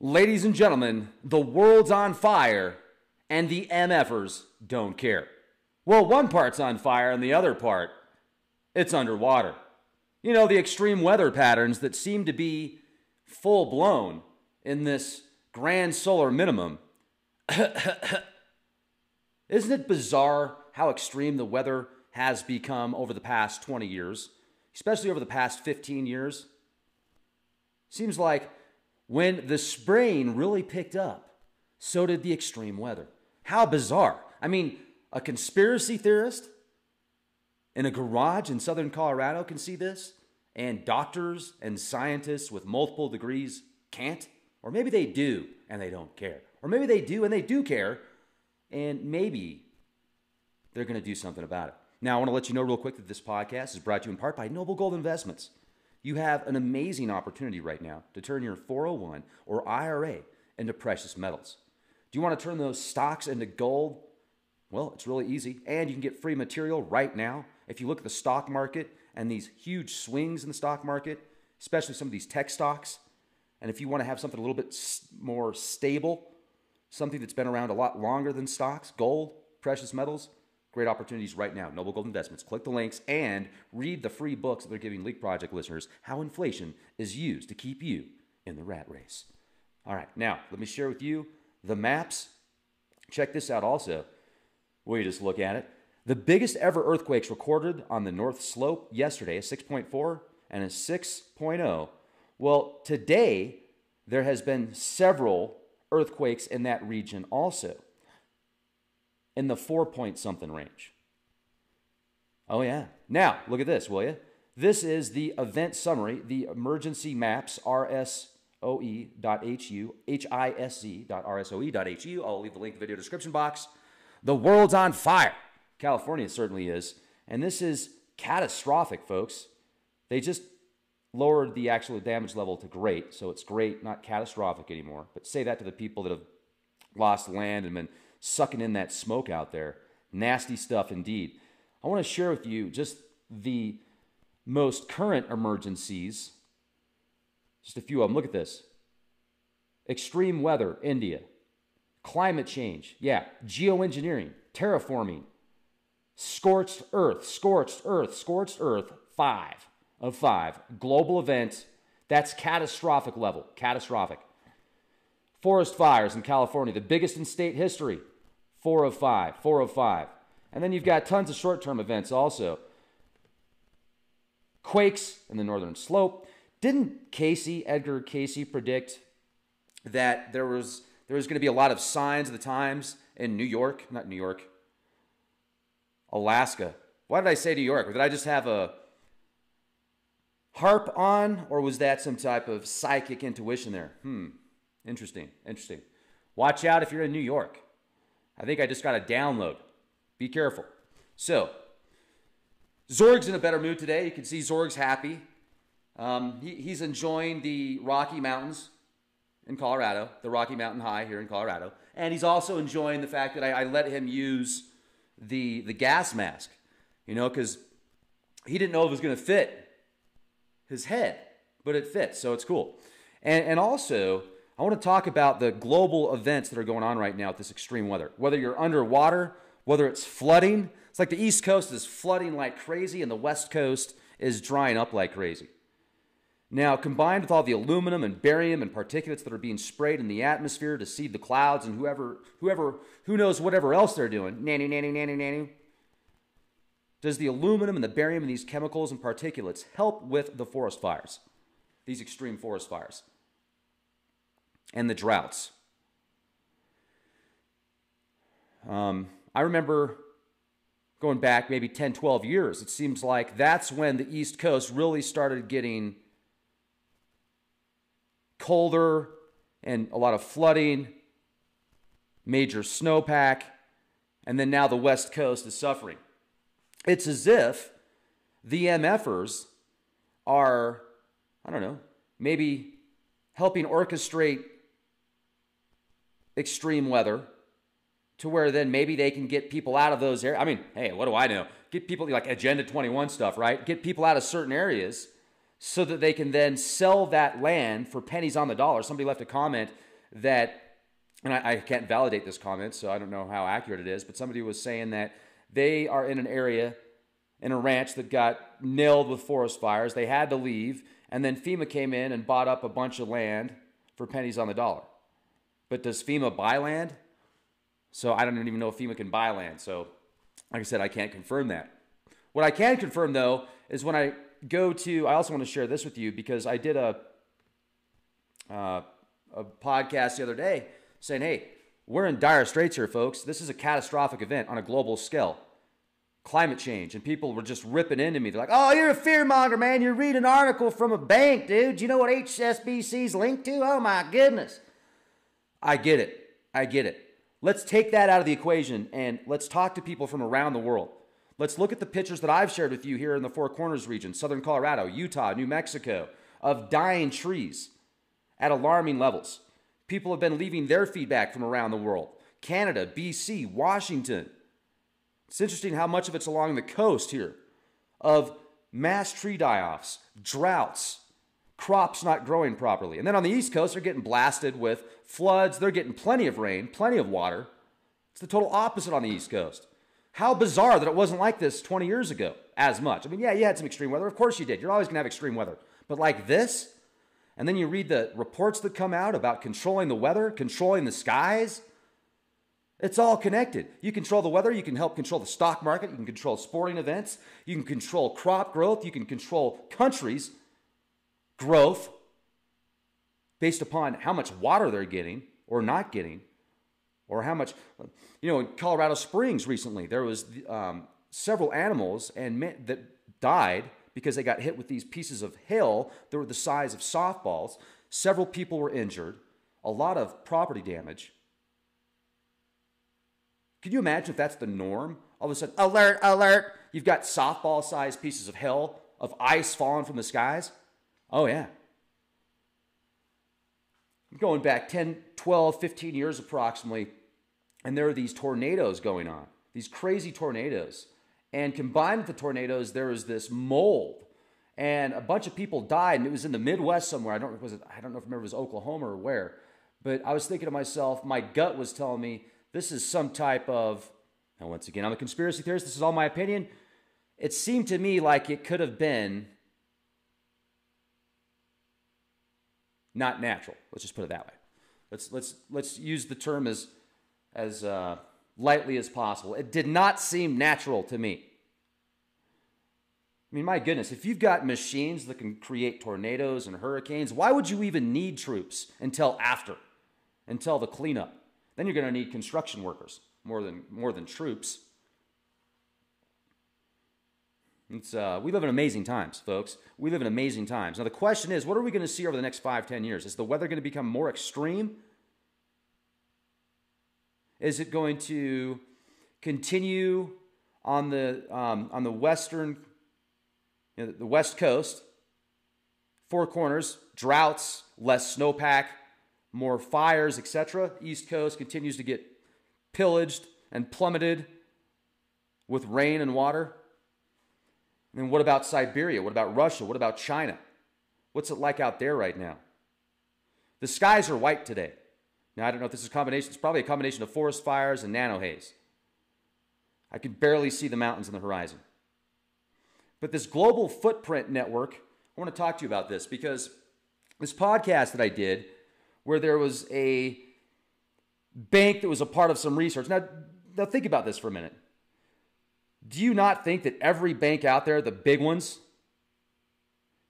Ladies and gentlemen, the world's on fire and the MFers don't care. Well, one part's on fire and the other part, it's underwater. You know, the extreme weather patterns that seem to be full blown in this grand solar minimum. Isn't it bizarre how extreme the weather has become over the past 20 years, especially over the past 15 years? Seems like when the spraying really picked up, so did the extreme weather. How bizarre. I mean, a conspiracy theorist in a garage in southern Colorado can see this, and doctors and scientists with multiple degrees can't. Or maybe they do and they don't care. Or maybe they do and they do care, and maybe they're going to do something about it. Now, I want to let you know real quick that this podcast is brought to you in part by Noble Gold Investments. You have an amazing opportunity right now to turn your 401 or IRA into precious metals. Do you want to turn those stocks into gold? Well, it's really easy, and you can get free material right now. If you look at the stock market and these huge swings in the stock market, especially some of these tech stocks, and if you want to have something a little bit more stable, something that's been around a lot longer than stocks, gold, precious metals, Great opportunities right now. Noble Gold Investments. Click the links and read the free books that they're giving Leak Project listeners how inflation is used to keep you in the rat race. All right, now let me share with you the maps. Check this out also. Will you just look at it? The biggest ever earthquakes recorded on the North Slope yesterday, a 6.4 and a 6.0. Well, today there has been several earthquakes in that region also in the four point something range. Oh, yeah. Now, look at this, will you? This is the event summary, the emergency maps, rsoe.hu, hisz.rsoe.hu. I'll leave the link in the video description box. The world's on fire. California certainly is. And this is catastrophic, folks. They just lowered the actual damage level to great. So it's great, not catastrophic anymore. But say that to the people that have lost land and been sucking in that smoke out there. Nasty stuff indeed. I want to share with you just the most current emergencies. Just a few of them. Look at this extreme weather, India. Climate change, yeah. Geoengineering, terraforming, scorched earth, scorched earth, scorched earth, five of five. Global event, that's catastrophic level, catastrophic. Forest fires in California, the biggest in state history. Four of five, four of five. And then you've got tons of short term events also. Quakes in the northern slope. Didn't Cayce, Edgar Cayce, predict that there was there was going to be a lot of signs of the times in New York, not New York, Alaska. Why did I say New York? Or did I just have a harp on, or was that some type of psychic intuition there? Hmm. Interesting. Interesting. Watch out if you're in New York. I think I just got a download. Be careful. So, Zorg's in a better mood today. You can see Zorg's happy. Um, he, he's enjoying the Rocky Mountains in Colorado, the Rocky Mountain High here in Colorado. And he's also enjoying the fact that I, I let him use the, the gas mask, you know, because he didn't know if it was going to fit his head, but it fits, so it's cool. And, and also, I want to talk about the global events that are going on right now with this extreme weather. Whether you're underwater, whether it's flooding, it's like the East Coast is flooding like crazy and the West Coast is drying up like crazy. Now, combined with all the aluminum and barium and particulates that are being sprayed in the atmosphere to seed the clouds and whoever, whoever, who knows whatever else they're doing, nanny, nanny, nanny, nanny. Does the aluminum and the barium and these chemicals and particulates help with the forest fires, these extreme forest fires? And the droughts. Um, I remember going back maybe 10, 12 years, it seems like that's when the East Coast really started getting colder and a lot of flooding, major snowpack, and then now the West Coast is suffering. It's as if the MFers are, I don't know, maybe helping orchestrate extreme weather to where then maybe they can get people out of those areas. I mean, hey, what do I know? Get people like Agenda 21 stuff, right? Get people out of certain areas so that they can then sell that land for pennies on the dollar. Somebody left a comment that, and I, I can't validate this comment, so I don't know how accurate it is, but somebody was saying that they are in an area in a ranch that got nailed with forest fires. They had to leave, and then FEMA came in and bought up a bunch of land for pennies on the dollar. But does FEMA buy land? So I don't even know if FEMA can buy land. So, like I said, I can't confirm that. What I can confirm, though, is when I go to, I also want to share this with you because I did a, uh, a podcast the other day saying, hey, we're in dire straits here, folks. This is a catastrophic event on a global scale. Climate change. And people were just ripping into me. They're like, oh, you're a fearmonger, man. You read an article from a bank, dude. Do you know what HSBC's linked to? Oh, my goodness. I get it. I get it. Let's take that out of the equation and let's talk to people from around the world. Let's look at the pictures that I've shared with you here in the Four Corners region, southern Colorado, Utah, New Mexico, of dying trees at alarming levels. People have been leaving their feedback from around the world Canada, BC, Washington. It's interesting how much of it's along the coast here of mass tree die offs, droughts, crops not growing properly. And then on the East Coast, they're getting blasted with floods. They're getting plenty of rain, plenty of water. It's the total opposite on the East Coast. How bizarre that it wasn't like this 20 years ago as much. I mean, yeah, you had some extreme weather. Of course you did. You're always going to have extreme weather. But like this, and then you read the reports that come out about controlling the weather, controlling the skies. It's all connected. You control the weather, you can help control the stock market, you can control sporting events, you can control crop growth, you can control countries' growth based upon how much water they're getting or not getting or how much you know in colorado springs recently there was um, several animals and men that died because they got hit with these pieces of hail that were the size of softballs. Several people were injured a lot of property damage. Can you imagine if that's the norm? All of a sudden alert alert you've got softball sized pieces of hail of ice falling from the skies oh yeah going back 10 12 15 years approximately and there are these tornadoes going on, these crazy tornadoes. And combined with the tornadoes, there was this mold, and a bunch of people died. And it was in the Midwest somewhere. I don't was it, I don't know if I remember it was Oklahoma or where, but I was thinking to myself, my gut was telling me this is some type of. And once again, I'm a conspiracy theorist. This is all my opinion. It seemed to me like it could have been not natural. Let's just put it that way. Let's let's let's use the term as as uh, lightly as possible. It did not seem natural to me. I mean, my goodness, if you've got machines that can create tornadoes and hurricanes, why would you even need troops until after, until the cleanup? Then you're going to need construction workers more than more than troops. It's, uh, we live in amazing times, folks. We live in amazing times. Now, the question is, what are we going to see over the next five, ten years? Is the weather going to become more extreme? Is it going to continue on the um, on the western, you know, the west coast, four corners, droughts, less snowpack, more fires, etc. East coast continues to get pillaged and plummeted with rain and water. And then what about Siberia? What about Russia? What about China? What's it like out there right now? The skies are white today. Now, I don't know if this is a combination. It's probably a combination of forest fires and nano haze. I can barely see the mountains on the horizon. But this global footprint network, I want to talk to you about this because this podcast that I did, where there was a bank that was a part of some research. Now, now think about this for a minute. Do you not think that every bank out there, the big ones,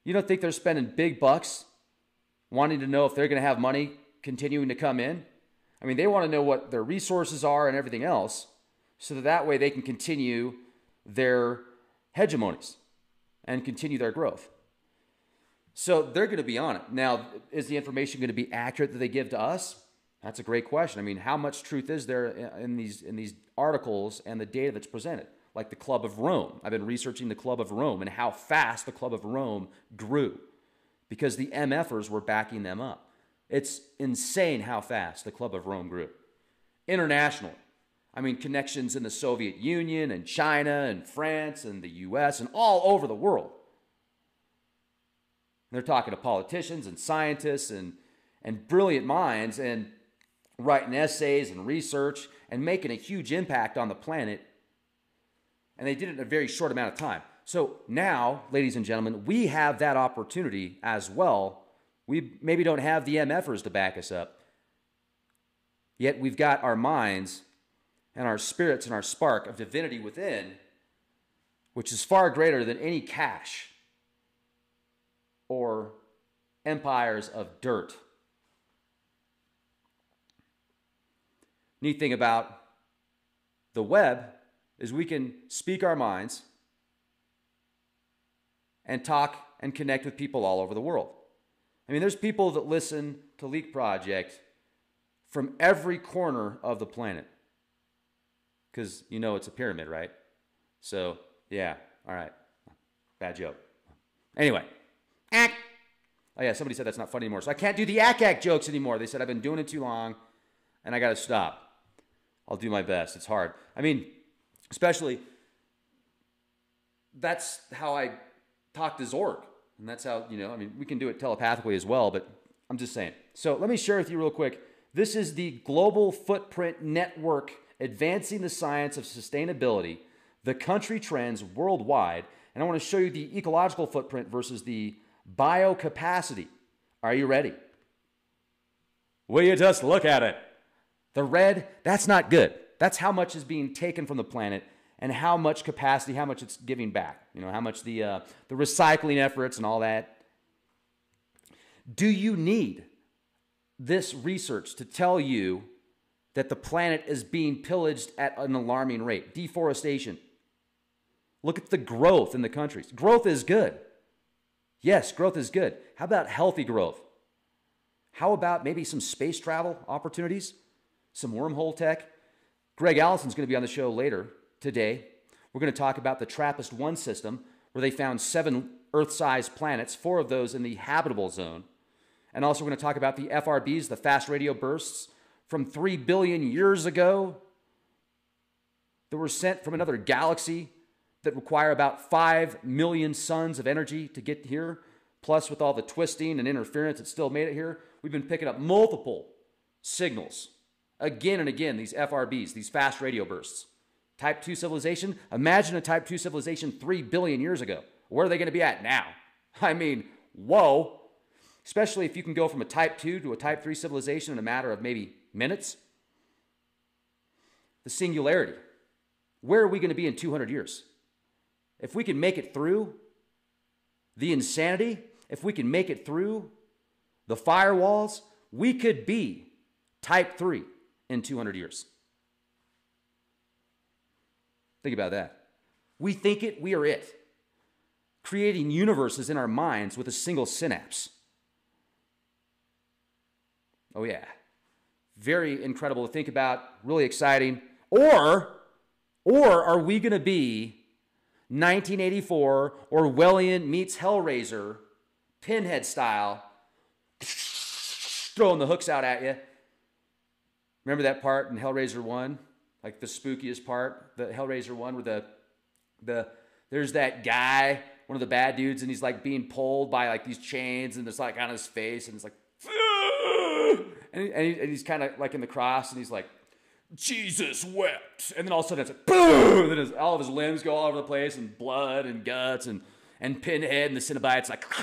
you don't think they're spending big bucks wanting to know if they're going to have money continuing to come in. I mean, they want to know what their resources are and everything else so that that way they can continue their hegemonies and continue their growth. So they're going to be on it. Now, is the information going to be accurate that they give to us? That's a great question. I mean, how much truth is there in these in these articles and the data that's presented? Like the Club of Rome. I've been researching the Club of Rome and how fast the Club of Rome grew because the MFers were backing them up. It's insane how fast the Club of Rome grew. Internationally, I mean, connections in the Soviet Union and China and France and the US and all over the world. they're talking to politicians and scientists and, and brilliant minds and writing essays and research and making a huge impact on the planet. And they did it in a very short amount of time. So now, ladies and gentlemen, we have that opportunity as well. We maybe don't have the MFers to back us up, yet we've got our minds and our spirits and our spark of divinity within, which is far greater than any cash or empires of dirt. Neat thing about the web is we can speak our minds and talk and connect with people all over the world. I mean, there's people that listen to Leak Project from every corner of the planet. Because you know it's a pyramid, right? So, yeah, all right. Bad joke. Anyway, ack. Oh, yeah, somebody said that's not funny anymore. So I can't do the ack ack jokes anymore. They said I've been doing it too long and I got to stop. I'll do my best. It's hard. I mean, especially that's how I talk to Zorg. And that's how, you know, I mean, we can do it telepathically as well, but I'm just saying. So let me share with you real quick. This is the Global Footprint Network Advancing the Science of Sustainability, the country trends worldwide. And I want to show you the ecological footprint versus the biocapacity. Are you ready? Will you just look at it? The red, that's not good. That's how much is being taken from the planet and how much capacity, how much it's giving back. You know, how much the uh, the recycling efforts and all that. Do you need this research to tell you that the planet is being pillaged at an alarming rate? Deforestation. Look at the growth in the countries. Growth is good. Yes, growth is good. How about healthy growth? How about maybe some space travel opportunities? Some wormhole tech? Greg Allison's going to be on the show later today. We're going to talk about the TRAPPIST 1 system, where they found seven Earth sized planets, four of those in the habitable zone. And also, we're going to talk about the FRBs, the fast radio bursts from 3 billion years ago that were sent from another galaxy that require about 5 million suns of energy to get here. Plus, with all the twisting and interference, it still made it here. We've been picking up multiple signals again and again, these FRBs, these fast radio bursts. Type 2 civilization, imagine a Type 2 civilization 3 billion years ago. Where are they going to be at now? I mean, whoa. Especially if you can go from a Type 2 to a Type 3 civilization in a matter of maybe minutes. The singularity. Where are we going to be in 200 years? If we can make it through the insanity, if we can make it through the firewalls, we could be Type 3 in 200 years. Think about that. We think it, we are it. Creating universes in our minds with a single synapse. Oh, yeah. Very incredible to think about, really exciting. Or, or are we going to be 1984 Orwellian meets Hellraiser, pinhead style, throwing the hooks out at you? Remember that part in Hellraiser 1? like the spookiest part, the Hellraiser one, where the the there's that guy, one of the bad dudes, and he's like being pulled by like these chains, and it's like on his face, and it's like, and, he, and, he, and he's kind of like in the cross, and he's like, Jesus wept, and then all of a sudden it's like, boom, and then his, all of his limbs go all over the place, and blood and guts, and and Pinhead and the Cenobites like.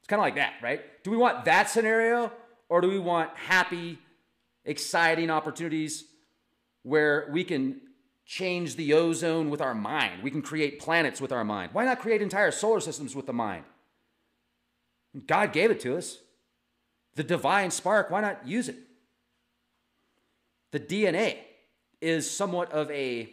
It's kind of like that, right? Do we want that scenario, or do we want happy, exciting opportunities where we can change the ozone with our mind. We can create planets with our mind. Why not create entire solar systems with the mind? God gave it to us. The divine spark, why not use it? The DNA is somewhat of a,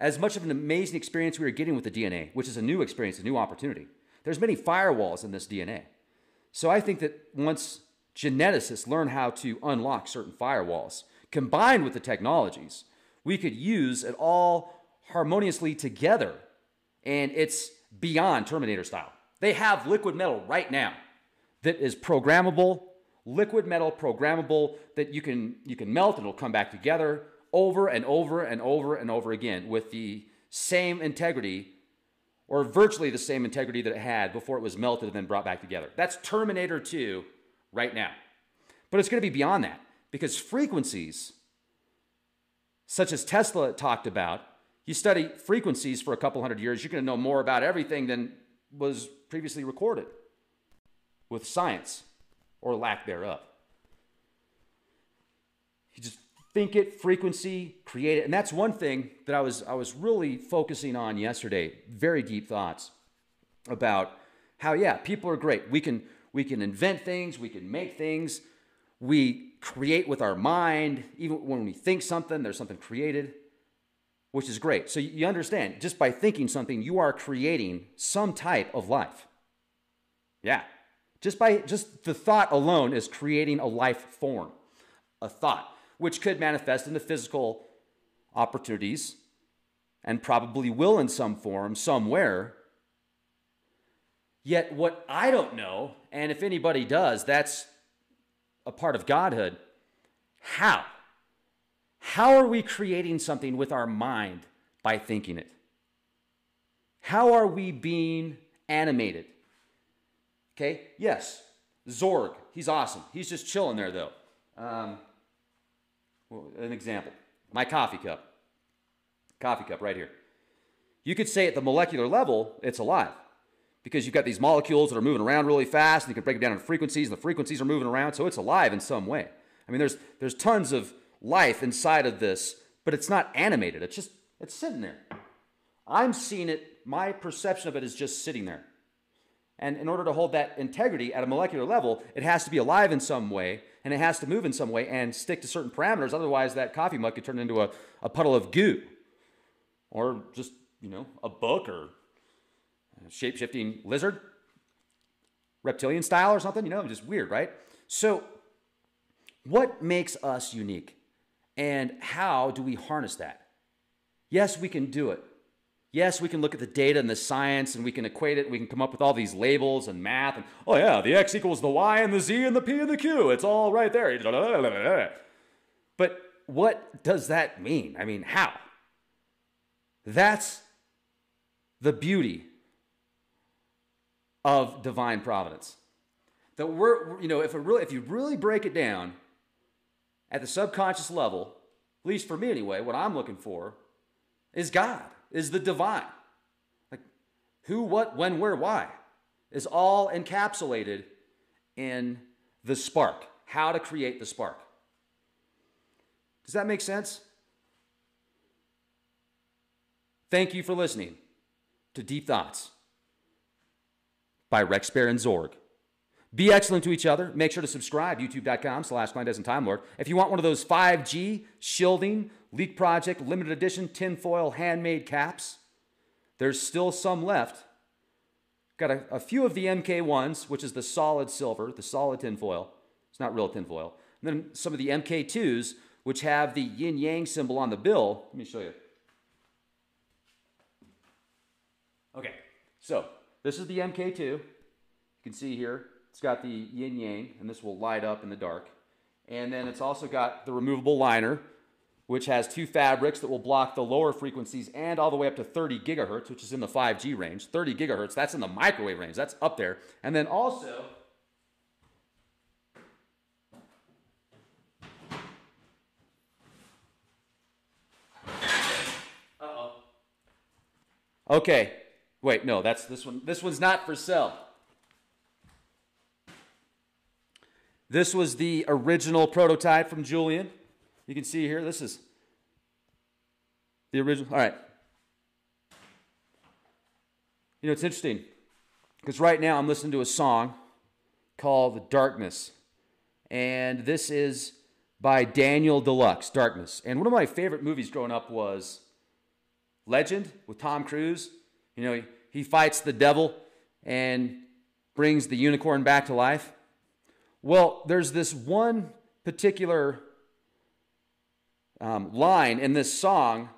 as much of an amazing experience we are getting with the DNA, which is a new experience, a new opportunity. There's many firewalls in this DNA. So I think that once geneticists learn how to unlock certain firewalls. Combined with the technologies, we could use it all harmoniously together, and it's beyond Terminator style. They have liquid metal right now that is programmable, liquid metal programmable that you can you can melt and it'll come back together over and over and over and over again with the same integrity or virtually the same integrity that it had before it was melted and then brought back together. That's Terminator 2 right now. But it's going to be beyond that because frequencies, such as Tesla talked about, you study frequencies for a couple hundred years, you're going to know more about everything than was previously recorded with science or lack thereof. You just think it, frequency, create it. And that's one thing that I was I was really focusing on yesterday. Very deep thoughts about how yeah, people are great. We can we can invent things, we can make things, we create with our mind. Even when we think something, there's something created, which is great. So you understand, just by thinking something, you are creating some type of life. Yeah. Just by just the thought alone is creating a life form, a thought, which could manifest into physical opportunities and probably will in some form somewhere. Yet, what I don't know, and if anybody does, that's a part of Godhood. How? How are we creating something with our mind by thinking it? How are we being animated? Okay, yes, Zorg, he's awesome. He's just chilling there though. Um, well, an example my coffee cup. Coffee cup right here. You could say at the molecular level, it's alive because you've got these molecules that are moving around really fast and you can break it down in frequencies and the frequencies are moving around, so it's alive in some way. I mean, there's, there's tons of life inside of this, but it's not animated. It's just, it's sitting there. I'm seeing it, my perception of it is just sitting there. And in order to hold that integrity at a molecular level, it has to be alive in some way and it has to move in some way and stick to certain parameters. Otherwise, that coffee mug could turn into a, a puddle of goo or just, you know, a book or shape shifting lizard, reptilian style or something, you know, just weird, right? So, what makes us unique and how do we harness that? Yes, we can do it. Yes, we can look at the data and the science and we can equate it. We can come up with all these labels and math. And, oh, yeah, the x equals the y and the z and the p and the q. It's all right there. But what does that mean? I mean, how? That's the beauty of divine providence. That we're, you know, if, really, if you really break it down at the subconscious level, at least for me anyway, what I'm looking for is God is the divine. Like who, what, when, where, why is all encapsulated in the spark. How to create the spark. Does that make sense? Thank you for listening to Deep Thoughts by Rex Bear and Zorg. Be excellent to each other. Make sure to subscribe, youtube.com slash clandestine time lord. If you want one of those 5G shielding Leak Project limited edition tinfoil handmade caps. There's still some left. Got a, a, few of the MK1s, which is the solid silver, the solid tinfoil. It's not real tinfoil. And then some of the MK2s, which have the yin yang symbol on the bill. Let me show you. Okay, so this is the MK2. You can see here, it's got the yin yang, and this will light up in the dark. And then it's also got the removable liner, which has two fabrics that will block the lower frequencies and all the way up to 30 gigahertz, which is in the 5G range. 30 gigahertz, that's in the microwave range, that's up there. And then also, uh-oh. Okay, wait, no, that's this one. This one's not for sale. This was the original prototype from Julian. You can see here, this is the original. All right. You know, it's interesting because right now I'm listening to a song called Darkness. And this is by Daniel Deluxe, Darkness. And one of my favorite movies growing up was Legend with Tom Cruise. You know, he, fights the devil and brings the unicorn back to life. Well, there's this one particular um, line in this song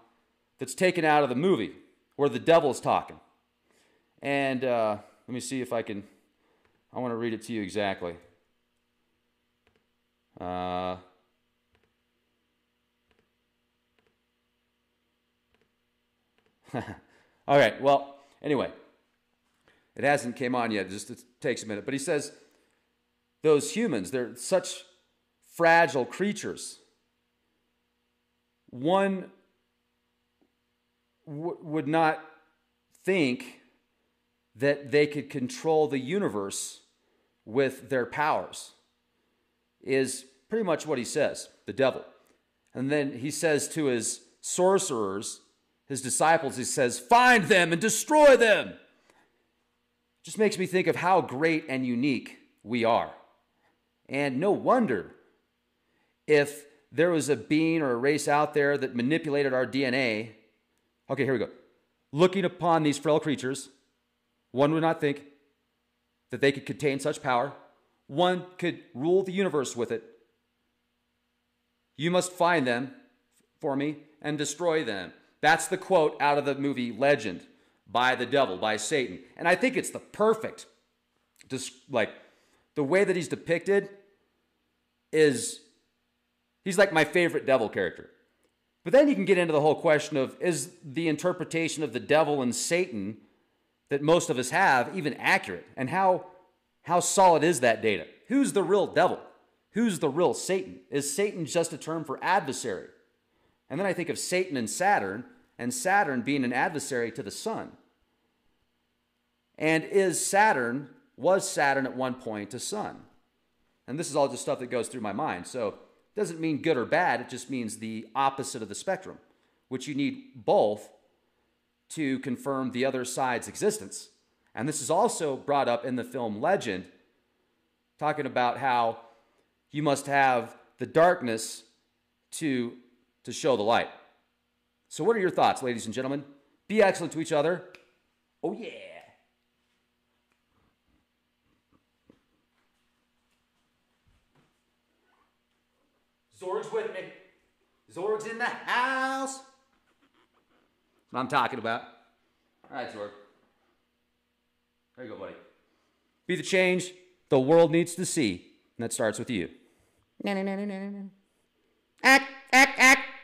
that's taken out of the movie where the devil's talking. And uh, let me see if I can, I want to read it to you exactly. Uh, all right, well, Anyway, it hasn't came on yet. It just it takes a minute. But he says those humans, they're such fragile creatures. One w- would not think that they could control the universe with their powers, is pretty much what he says, the devil. And then he says to his sorcerers, his disciples, he says, Find them and destroy them. Just makes me think of how great and unique we are. And no wonder if there was a being or a race out there that manipulated our DNA. Okay, here we go. Looking upon these frail creatures, one would not think that they could contain such power. One could rule the universe with it. You must find them for me and destroy them. That's the quote out of the movie Legend by the devil, by Satan. And I think it's the perfect, just like the way that he's depicted is he's like my favorite devil character. But then you can get into the whole question of is the interpretation of the devil and Satan that most of us have even accurate? And how, how solid is that data? Who's the real devil? Who's the real Satan? Is Satan just a term for adversary? And then I think of Satan and Saturn, and Saturn being an adversary to the sun. And is Saturn, was Saturn at one point a sun? And this is all just stuff that goes through my mind. So it doesn't mean good or bad, it just means the opposite of the spectrum, which you need both to confirm the other side's existence. And this is also brought up in the film Legend, talking about how you must have the darkness to to show the light. So, what are your thoughts, ladies and gentlemen? Be excellent to each other. Oh, yeah. Zorg's with me. Zorg's in the house. That's what I'm talking about. All right, Zorg. There you go, buddy. Be the change the world needs to see. And that starts with you. Act, act, act.